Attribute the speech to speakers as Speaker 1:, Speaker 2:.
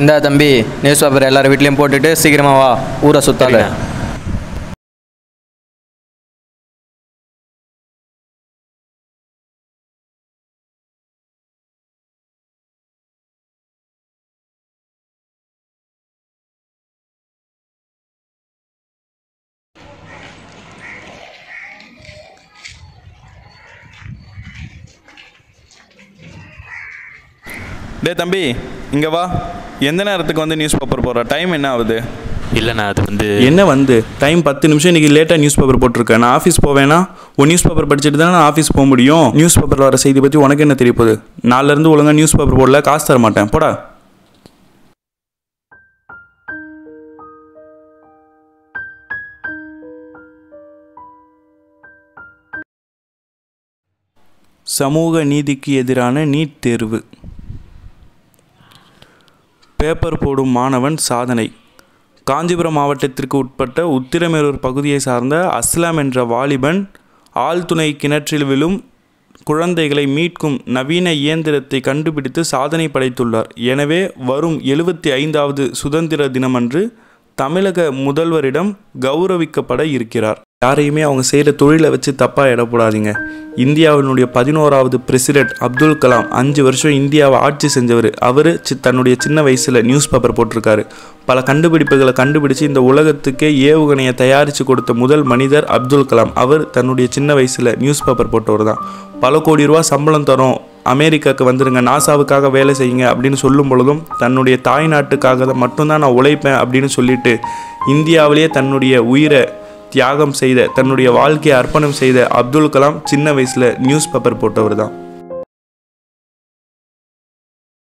Speaker 1: இந்தா தம்பி news paper எல்லார் வீட்லேயும் போட்டுட்டு சீக்கிரமா வா. ஊரை சுத்தாத.
Speaker 2: டேய் தம்பி இங்கே வா. எந்த நேரத்துக்கு வந்து நியூஸ் பேப்பர் போடுற? டைம் என்ன ஆகுது?
Speaker 3: இல்லைண்ணா அது வந்து
Speaker 4: என்ன வந்து? டைம் பத்து நிமிஷம். இன்னைக்கு லேட்டாக நியூஸ் பேப்பர் போட்டிருக்கேன். நான் ஆஃபீஸ் போவேனா? ஒரு நியூஸ் பேப்பர் படிச்சுட்டு தானே நான் ஆஃபீஸ் போக முடியும்? நியூஸ் பேப்பரில் வர செய்தி பற்றி உனக்கு என்ன தெரிய போகுது? நாளிலேருந்து ஒழுங்காக நியூஸ் பேப்பர் போடல காசு தர மாட்டேன். போடா. சமூக நீதிக்கு எதிரான நீட் தேர்வு. பேப்பர் போடும் மாணவன் சாதனை. காஞ்சிபுரம் மாவட்டத்திற்கு உட்பட்ட உத்திரமேரூர் பகுதியை சார்ந்த அஸ்லாம் என்ற வாலிபன் ஆழ்துணை கிணற்றில் விழும் குழந்தைகளை மீட்கும் நவீன இயந்திரத்தை கண்டுபிடித்து சாதனை படைத்துள்ளார். எனவே வரும் எழுபத்தி ஐந்தாவது சுதந்திர தினமன்று தமிழக முதல்வரிடம் கௌரவிக்கப்பட இருக்கிறார். யாரையுமே அவங்க செய்கிற தொழிலை வச்சு தப்பாக இடப்படாதீங்க இந்தியாவினுடைய பதினோராவது பிரசிடென்ட் அப்துல் கலாம் அஞ்சு வருஷம் இந்தியாவை ஆட்சி செஞ்சவர். அவர் சி தன்னுடைய சின்ன வயசில் நியூஸ் பேப்பர் போட்டிருக்காரு. பல கண்டுபிடிப்புகளை கண்டுபிடிச்சு இந்த உலகத்துக்கே ஏவுகணையை தயாரித்து கொடுத்த முதல் மனிதர் அப்துல் கலாம். அவர் தன்னுடைய சின்ன வயசில் நியூஸ் பேப்பர் போட்டவர் தான். பல கோடி ரூபா சம்பளம் தரும். அமெரிக்காவுக்கு வந்துருங்க நாசாவுக்காக வேலை செய்யுங்க அப்படின்னு சொல்லும் பொழுதும் தன்னுடைய தாய்நாட்டுக்காக நாட்டுக்காக மட்டும்தான் நான் உழைப்பேன் அப்படின்னு சொல்லிட்டு இந்தியாவிலேயே தன்னுடைய உயிரை தியாகம் செய்த தன்னுடைய வாழ்க்கையை அர்ப்பணம் செய்த அப்துல் கலாம் சின்ன வயசில் நியூஸ் பேப்பர் போட்டவர் தான்